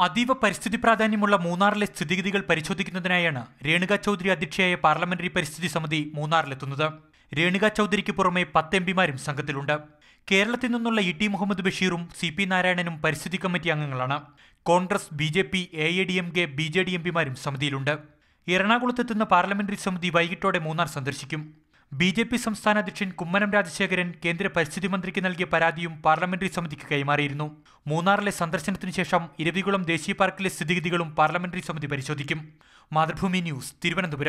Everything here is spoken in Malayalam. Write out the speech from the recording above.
അതീവ പരിസ്ഥിതി പ്രാധാന്യമുള്ള മൂന്നാറിലെ സ്ഥിതിഗതികൾ പരിശോധിക്കുന്നതിനായാണ് രേണുക ചൌധരി അധ്യക്ഷയായ പാർലമെന്ററി പരിസ്ഥിതി സമിതി മൂന്നാറിലെത്തുന്നത്. രേണുക ചൌധരിക്ക് പുറമെ പത്ത് എംപിമാരും സംഘത്തിലുണ്ട്. കേരളത്തിൽ നിന്നുള്ള ഇ ടി മുഹമ്മദ് ബഷീറും സി പി നാരായണനും പരിസ്ഥിതി കമ്മിറ്റി അംഗങ്ങളാണ്. Congress B J P A A D M K B J D M പിമാരും സമിതിയിലുണ്ട്. എറണാകുളത്തെത്തുന്ന പാർലമെന്ററി സമിതി വൈകിട്ടോടെ മൂന്നാർ സന്ദർശിക്കും. ബി ജെ പി സംസ്ഥാന അധ്യക്ഷൻ കുമ്മനം രാജശേഖരൻ കേന്ദ്ര പരിസ്ഥിതി മന്ത്രിക്ക് നൽകിയ പരാതിയും പാർലമെന്ററി സമിതിക്ക് കൈമാറിയിരുന്നു. മൂന്നാറിലെ സന്ദർശനത്തിനു ശേഷം ഇരവികുളം ദേശീയ പാർക്കിലെ സ്ഥിതിഗതികളും പാർലമെന്ററി സമിതി പരിശോധിക്കും. മാതൃഭൂമി ന്യൂസ് തിരുവനന്തപുരം.